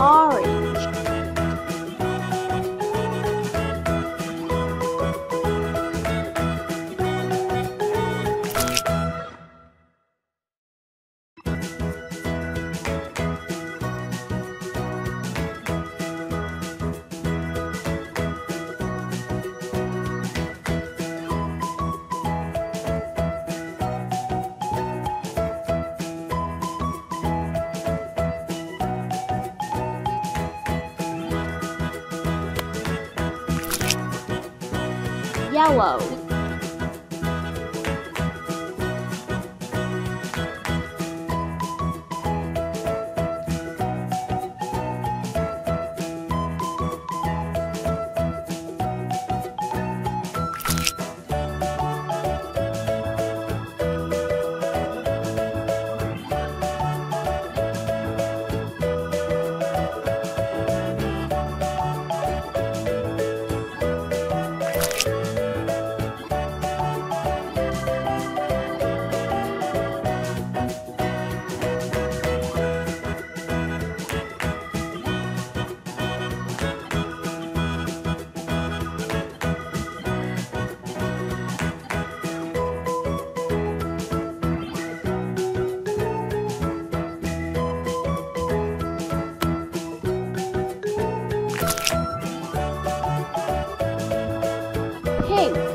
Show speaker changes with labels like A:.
A: orange yellow morning.